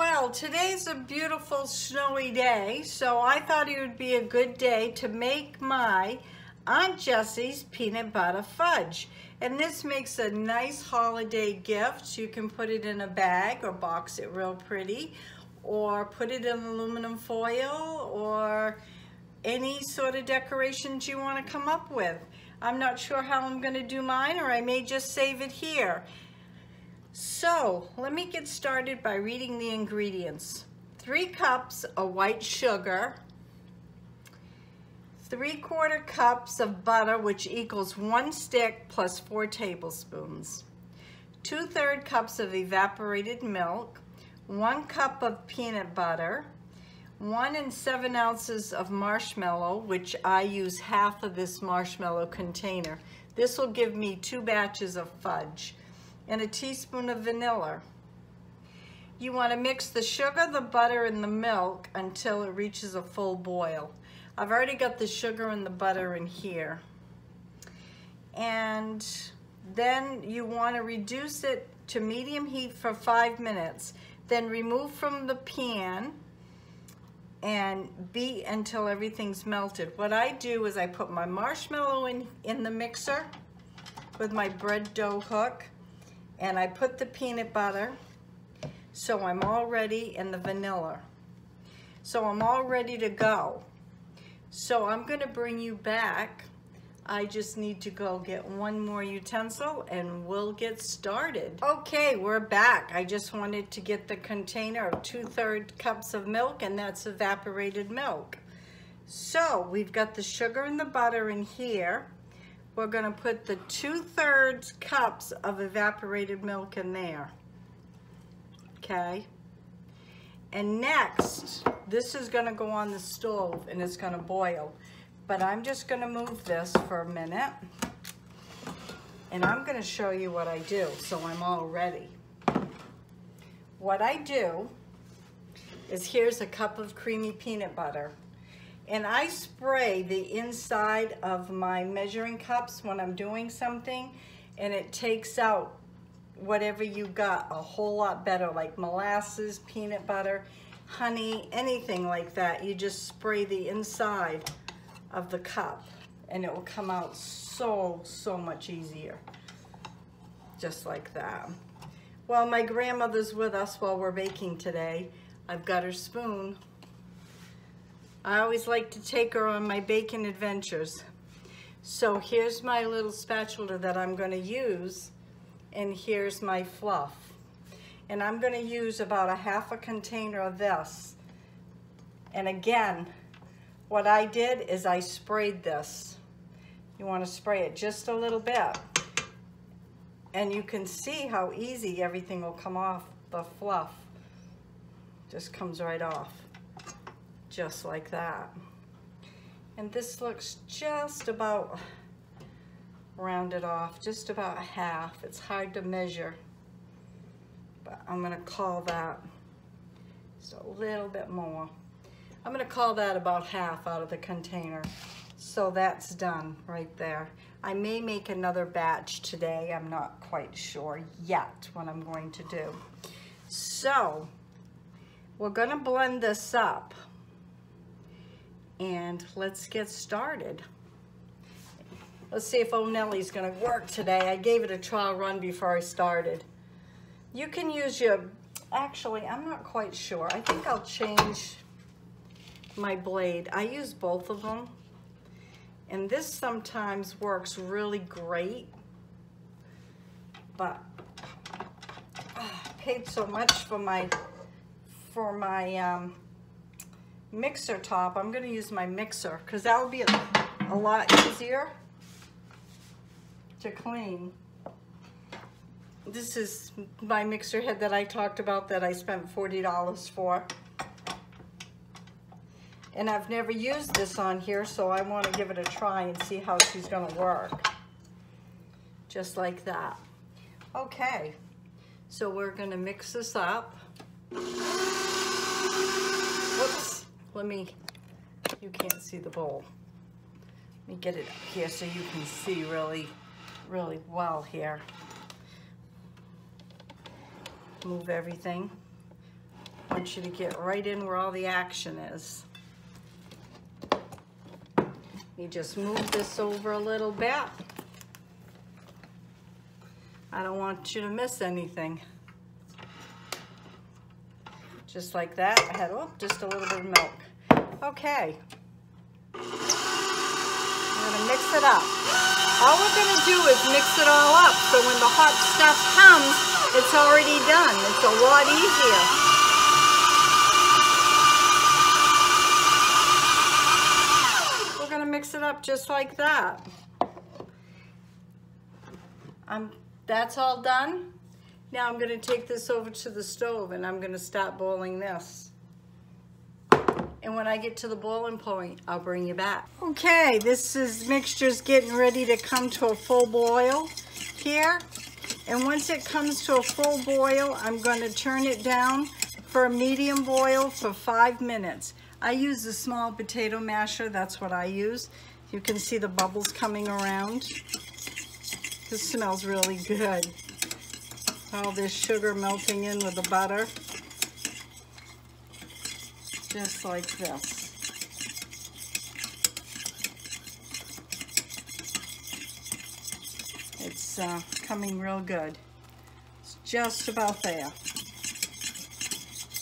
Well, today's a beautiful snowy day, so I thought it would be a good day to make my Aunt Jessie's peanut butter fudge. And this makes a nice holiday gift. You can put it in a bag or box it real pretty, or put it in aluminum foil, or any sort of decorations you want to come up with. I'm not sure how I'm going to do mine, or I may just save it here. So let me get started by reading the ingredients. Three cups of white sugar, three quarter cups of butter, which equals one stick plus four tablespoons, two third cups of evaporated milk, one cup of peanut butter, one and seven ounces of marshmallow, which I use half of this marshmallow container. This will give me two batches of fudge and a teaspoon of vanilla. You want to mix the sugar, the butter, and the milk until it reaches a full boil. I've already got the sugar and the butter in here. And then you want to reduce it to medium heat for five minutes. Then remove from the pan and beat until everything's melted. What I do is I put my marshmallow in, in the mixer with my bread dough hook and I put the peanut butter so I'm all ready and the vanilla. So I'm all ready to go. So I'm gonna bring you back. I just need to go get one more utensil and we'll get started. Okay, we're back. I just wanted to get the container of two-third cups of milk and that's evaporated milk. So we've got the sugar and the butter in here we're gonna put the two-thirds cups of evaporated milk in there, okay? And next, this is gonna go on the stove and it's gonna boil. But I'm just gonna move this for a minute and I'm gonna show you what I do so I'm all ready. What I do is here's a cup of creamy peanut butter and I spray the inside of my measuring cups when I'm doing something and it takes out whatever you got a whole lot better like molasses, peanut butter, honey, anything like that. You just spray the inside of the cup and it will come out so, so much easier. Just like that. Well, my grandmother's with us while we're baking today. I've got her spoon I always like to take her on my baking adventures. So here's my little spatula that I'm gonna use, and here's my fluff. And I'm gonna use about a half a container of this. And again, what I did is I sprayed this. You wanna spray it just a little bit. And you can see how easy everything will come off the fluff. Just comes right off just like that. And this looks just about rounded off, just about half. It's hard to measure, but I'm gonna call that just a little bit more. I'm gonna call that about half out of the container. So that's done right there. I may make another batch today. I'm not quite sure yet what I'm going to do. So we're gonna blend this up and let's get started. Let's see if O'Nelly's gonna work today. I gave it a trial run before I started. You can use your, actually, I'm not quite sure. I think I'll change my blade. I use both of them. And this sometimes works really great, but I paid so much for my, for my, um, mixer top, I'm gonna use my mixer because that will be a, a lot easier to clean. This is my mixer head that I talked about that I spent $40 for. And I've never used this on here, so I want to give it a try and see how she's going to work. Just like that. Okay, so we're going to mix this up. Whoops. Let me, you can't see the bowl. Let me get it up here so you can see really, really well here. Move everything. I want you to get right in where all the action is. You just move this over a little bit. I don't want you to miss anything. Just like that. I had oh, just a little bit of milk. Okay. I'm gonna mix it up. All we're gonna do is mix it all up so when the hot stuff comes, it's already done. It's a lot easier. We're gonna mix it up just like that. I'm, that's all done. Now I'm gonna take this over to the stove and I'm gonna start boiling this. And when I get to the boiling point, I'll bring you back. Okay, this is mixture's getting ready to come to a full boil here. And once it comes to a full boil, I'm gonna turn it down for a medium boil for five minutes. I use the small potato masher, that's what I use. You can see the bubbles coming around. This smells really good. All this sugar melting in with the butter. Just like this. It's uh, coming real good. It's just about there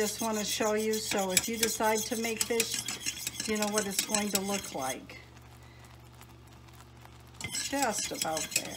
just want to show you so if you decide to make this you know what it's going to look like just about there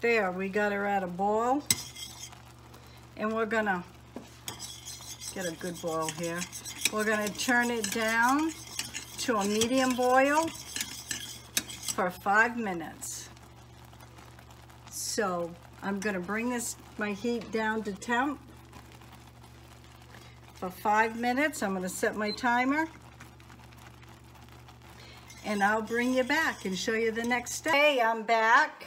there we got her at a boil and we're gonna get a good boil here we're gonna turn it down to a medium boil for five minutes. So I'm gonna bring this, my heat down to temp for five minutes. I'm gonna set my timer and I'll bring you back and show you the next step. Hey, I'm back.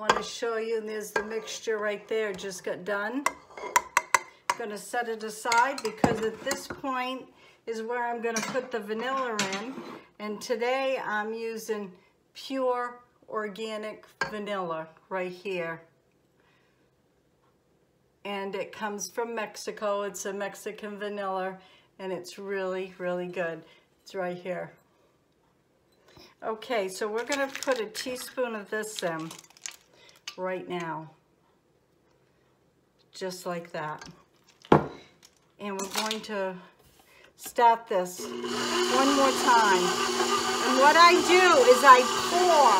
Want to show you, and there's the mixture right there, just got done. I'm Gonna set it aside because at this point is where I'm gonna put the vanilla in and today I'm using pure organic vanilla right here. And it comes from Mexico. It's a Mexican vanilla and it's really, really good. It's right here. Okay, so we're gonna put a teaspoon of this in right now. Just like that. And we're going to start this one more time. And what I do is I pour.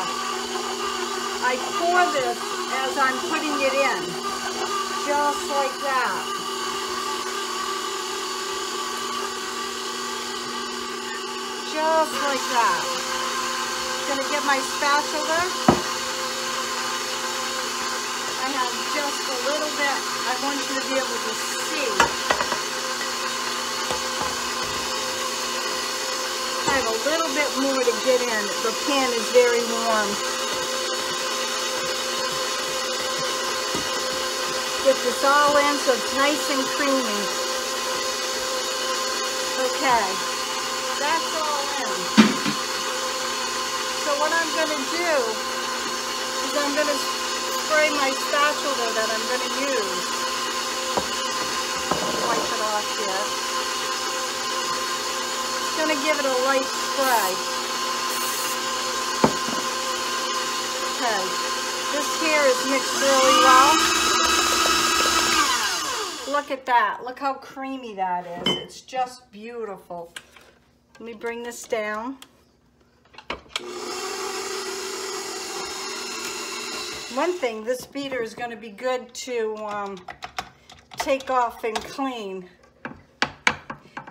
I pour this as I'm putting it in. Just like that. Just like that. Gonna get my spatula. I have just a little bit. I want you to be able to see I have a little bit more to get in. The pan is very warm. Get this all in so it's nice and creamy. Okay, that's all in. So what I'm going to do is I'm going to spray my spatula that I'm going to use. Wipe it off here going to give it a light spray. Okay, this here is mixed really well. Look at that. Look how creamy that is. It's just beautiful. Let me bring this down. One thing, this beater is going to be good to um, take off and clean.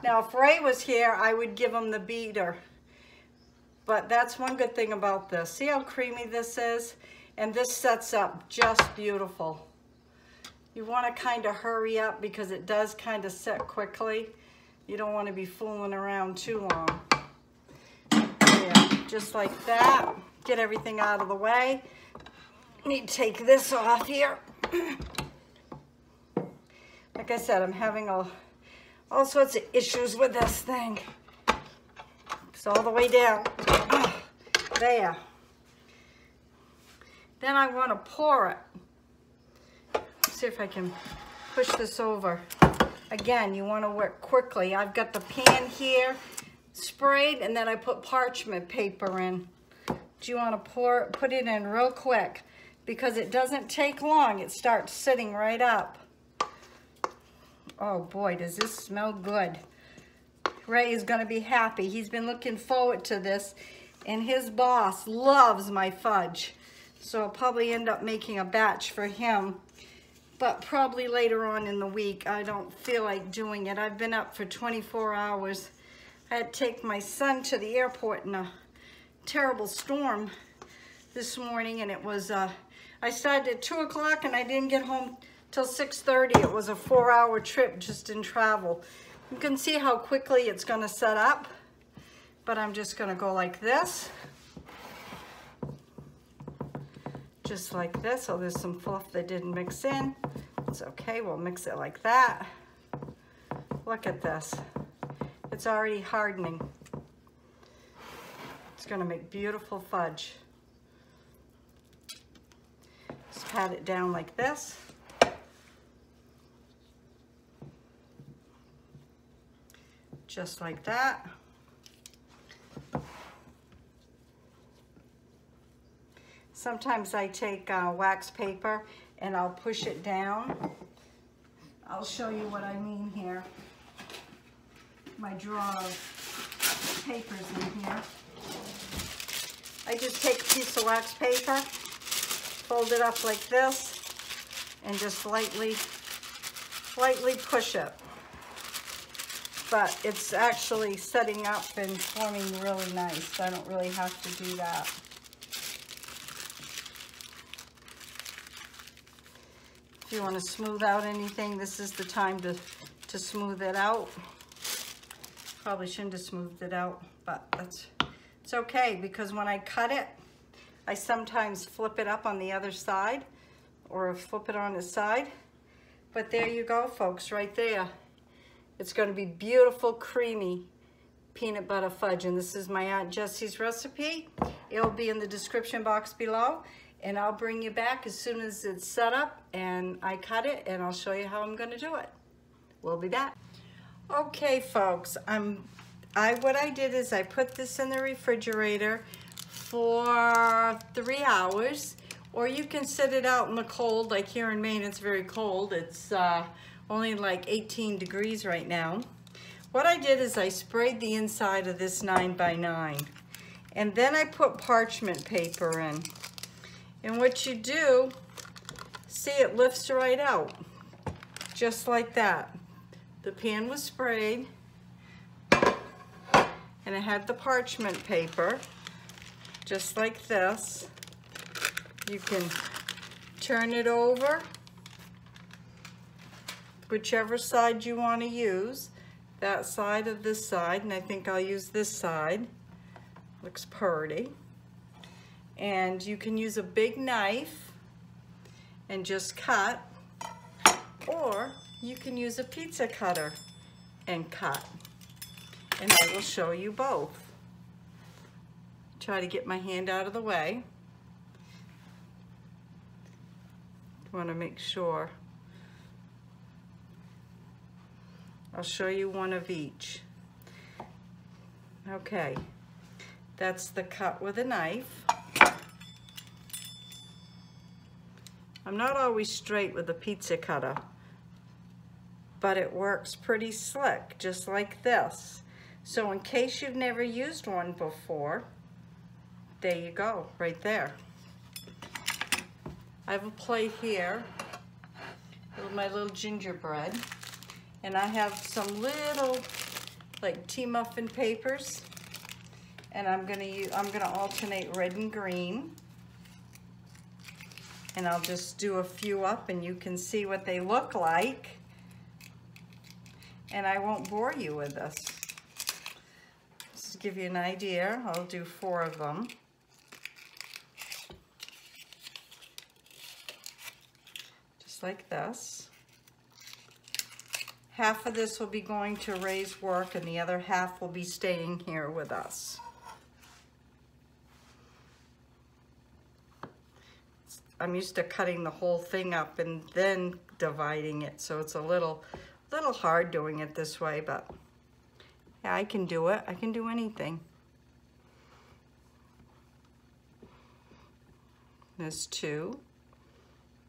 Now, if Ray was here, I would give him the beater. But that's one good thing about this. See how creamy this is? And this sets up just beautiful. You want to kind of hurry up because it does kind of set quickly. You don't want to be fooling around too long. Yeah, just like that. Get everything out of the way. Need to take this off here. like I said, I'm having all, all sorts of issues with this thing. It's all the way down. There. Then I want to pour it. see if I can push this over. Again, you want to work quickly. I've got the pan here sprayed and then I put parchment paper in. Do you want to pour put it in real quick because it doesn't take long. It starts sitting right up. Oh boy, does this smell good. Ray is going to be happy. He's been looking forward to this and his boss loves my fudge. So I'll probably end up making a batch for him but probably later on in the week. I don't feel like doing it. I've been up for 24 hours. I had to take my son to the airport in a terrible storm this morning and it was, uh, I started at 2 o'clock and I didn't get home till 6.30. It was a four hour trip just in travel. You can see how quickly it's gonna set up, but I'm just gonna go like this. Just like this. Oh, there's some fluff that didn't mix in. It's okay, we'll mix it like that. Look at this. It's already hardening. It's gonna make beautiful fudge. Just pat it down like this. Just like that. Sometimes I take uh, wax paper and I'll push it down. I'll show you what I mean here. My drawer of papers in here. I just take a piece of wax paper, fold it up like this, and just lightly, lightly push it. But it's actually setting up and forming really nice. I don't really have to do that. If you want to smooth out anything, this is the time to, to smooth it out. Probably shouldn't have smoothed it out, but that's it's okay because when I cut it, I sometimes flip it up on the other side or flip it on the side. But there you go, folks, right there. It's going to be beautiful, creamy peanut butter fudge. And this is my Aunt Jessie's recipe. It'll be in the description box below and I'll bring you back as soon as it's set up and I cut it and I'll show you how I'm gonna do it. We'll be back. Okay folks, I'm, I, what I did is I put this in the refrigerator for three hours or you can sit it out in the cold like here in Maine it's very cold. It's uh, only like 18 degrees right now. What I did is I sprayed the inside of this 9 by 9 and then I put parchment paper in. And what you do, see it lifts right out, just like that. The pan was sprayed, and it had the parchment paper, just like this. You can turn it over, whichever side you want to use, that side of this side, and I think I'll use this side. Looks pretty and you can use a big knife and just cut or you can use a pizza cutter and cut and I will show you both. Try to get my hand out of the way. Want to make sure. I'll show you one of each. Okay, that's the cut with a knife. I'm not always straight with a pizza cutter, but it works pretty slick, just like this. So in case you've never used one before, there you go, right there. I have a plate here with my little gingerbread, and I have some little like tea muffin papers, and I'm gonna use, I'm gonna alternate red and green and I'll just do a few up and you can see what they look like. And I won't bore you with this. Just to give you an idea, I'll do four of them. like this. Half of this will be going to Ray's work and the other half will be staying here with us. I'm used to cutting the whole thing up and then dividing it, so it's a little, little hard doing it this way, but yeah, I can do it. I can do anything. There's two.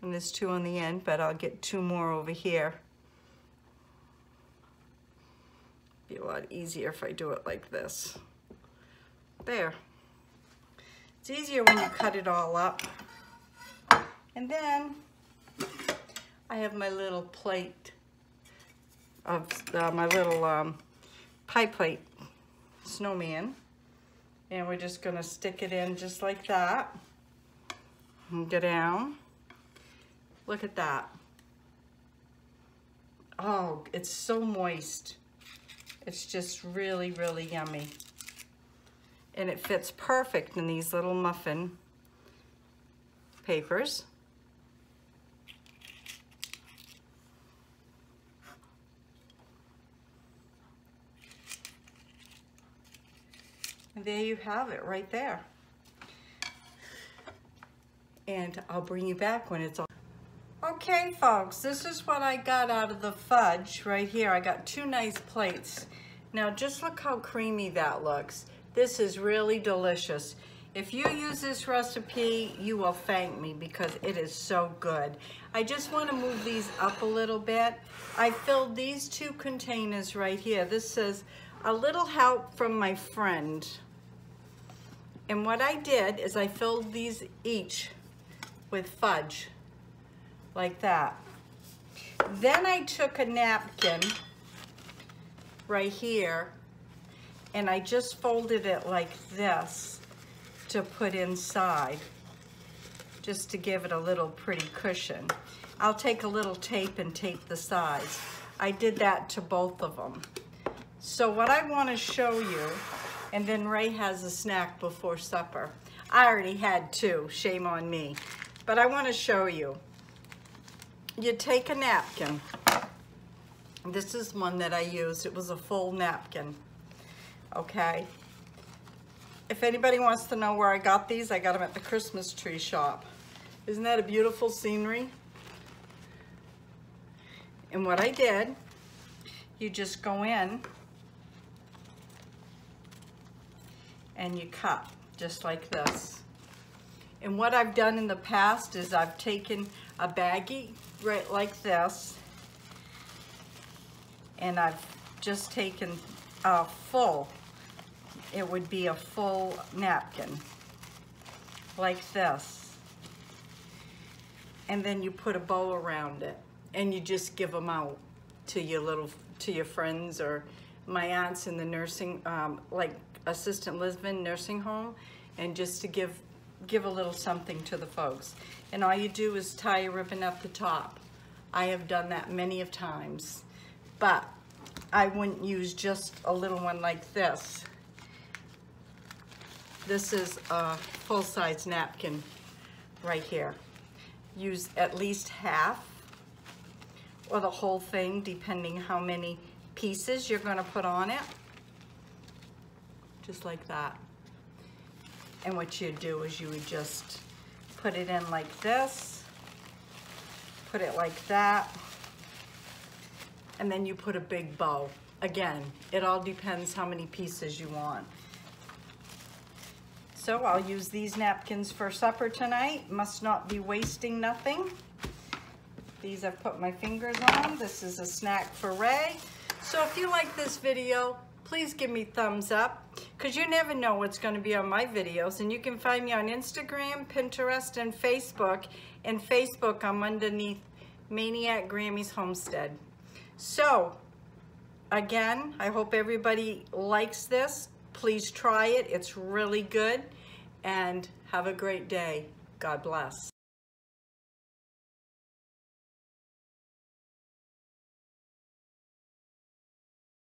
And there's two on the end, but I'll get two more over here. Be a lot easier if I do it like this. There. It's easier when you cut it all up. And then I have my little plate of uh, my little um, pie plate snowman. And we're just gonna stick it in just like that. And go down. Look at that. Oh, it's so moist. It's just really, really yummy. And it fits perfect in these little muffin papers. And there you have it right there. And I'll bring you back when it's all. Okay, folks, this is what I got out of the fudge right here. I got two nice plates. Now, just look how creamy that looks. This is really delicious. If you use this recipe, you will thank me because it is so good. I just want to move these up a little bit. I filled these two containers right here. This says, a little help from my friend. And what I did is I filled these each with fudge, like that. Then I took a napkin right here and I just folded it like this to put inside, just to give it a little pretty cushion. I'll take a little tape and tape the sides. I did that to both of them. So what I wanna show you, and then Ray has a snack before supper. I already had two, shame on me. But I wanna show you. You take a napkin. This is one that I used. It was a full napkin, okay? If anybody wants to know where I got these, I got them at the Christmas tree shop. Isn't that a beautiful scenery? And what I did, you just go in and you cut just like this. And what I've done in the past is I've taken a baggie right like this and I've just taken a full, it would be a full napkin like this. And then you put a bow around it and you just give them out to your little, to your friends or my aunt's in the nursing, um, like assistant Lisbon nursing home and just to give give a little something to the folks. And all you do is tie a ribbon at the top. I have done that many of times, but I wouldn't use just a little one like this. This is a full-size napkin right here. Use at least half or the whole thing, depending how many pieces you're gonna put on it just like that. And what you do is you would just put it in like this, put it like that, and then you put a big bow. Again, it all depends how many pieces you want. So I'll use these napkins for supper tonight. Must not be wasting nothing. These I've put my fingers on. This is a snack for Ray. So if you like this video, please give me thumbs up because you never know what's going to be on my videos. And you can find me on Instagram, Pinterest, and Facebook. And Facebook, I'm underneath MAINEiac Grammie's Homestead. So, again, I hope everybody likes this. Please try it. It's really good. And have a great day. God bless.